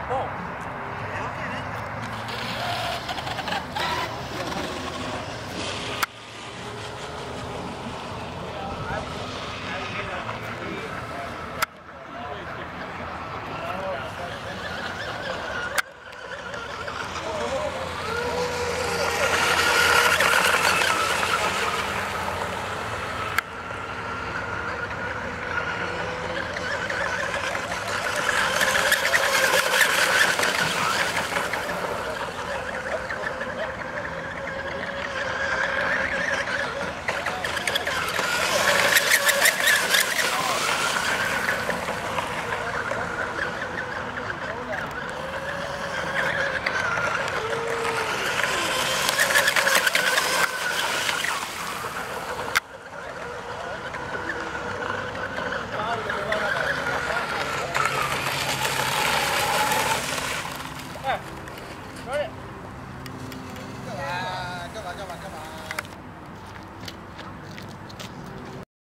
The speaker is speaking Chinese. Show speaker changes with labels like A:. A: for ball.